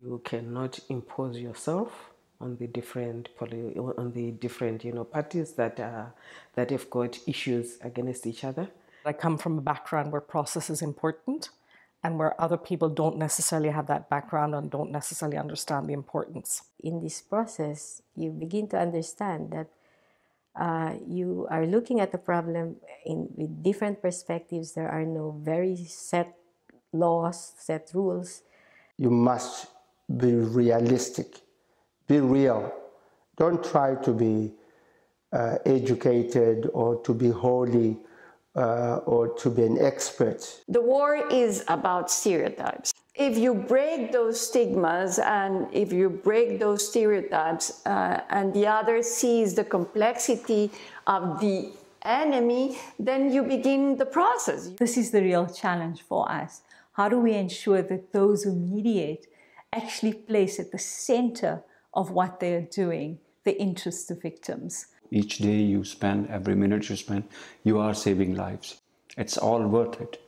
You cannot impose yourself on the different on the different you know parties that are that have got issues against each other. I come from a background where process is important and where other people don't necessarily have that background and don't necessarily understand the importance. In this process, you begin to understand that uh, you are looking at the problem in with different perspectives. There are no very set laws, set rules. You must be realistic, be real. Don't try to be uh, educated or to be holy uh, or to be an expert. The war is about stereotypes. If you break those stigmas and if you break those stereotypes uh, and the other sees the complexity of the enemy, then you begin the process. This is the real challenge for us. How do we ensure that those who mediate actually place at the center of what they are doing the interests of victims? Each day you spend, every minute you spend, you are saving lives. It's all worth it.